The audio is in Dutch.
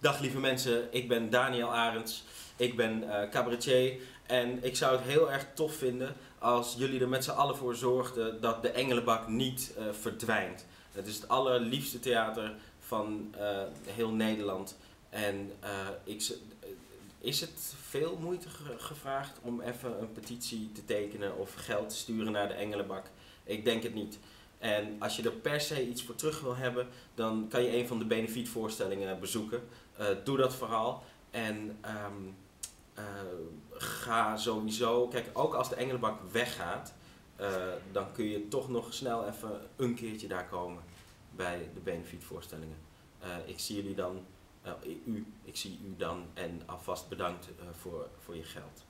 Dag lieve mensen, ik ben Daniel Arends. Ik ben eh, cabaretier en ik zou het heel erg tof vinden als jullie er met z'n allen voor zorgden dat de Engelenbak niet uh, verdwijnt. Het is het allerliefste theater van uh, heel Nederland. En ik, is het veel moeite gevraagd om even een petitie te tekenen of geld te sturen naar de Engelenbak? Ik denk het niet. En als je er per se iets voor terug wil hebben, dan kan je een van de benefietvoorstellingen bezoeken. Uh, doe dat vooral. En um, uh, ga sowieso, kijk, ook als de Engelenbak weggaat, uh, dan kun je toch nog snel even een keertje daar komen bij de benefietvoorstellingen. ik zie jullie dan, u, ik zie u dan en alvast bedankt voor, voor je geld.